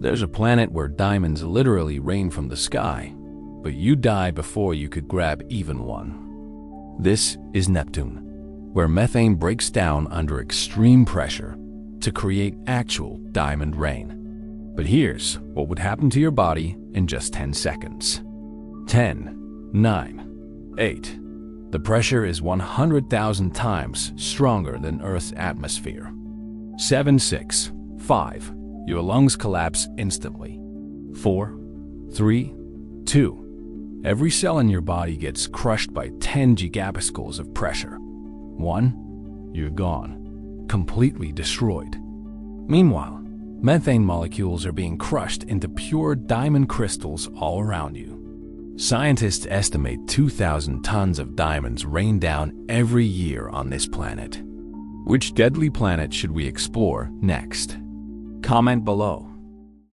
There's a planet where diamonds literally rain from the sky, but you die before you could grab even one. This is Neptune, where methane breaks down under extreme pressure to create actual diamond rain. But here's what would happen to your body in just 10 seconds 10, 9, 8. The pressure is 100,000 times stronger than Earth's atmosphere. 7, 6, 5. Your lungs collapse instantly. 4, 3, 2. Every cell in your body gets crushed by 10 gigapascals of pressure. 1. You're gone. Completely destroyed. Meanwhile, methane molecules are being crushed into pure diamond crystals all around you. Scientists estimate 2,000 tons of diamonds rain down every year on this planet. Which deadly planet should we explore next? Comment below.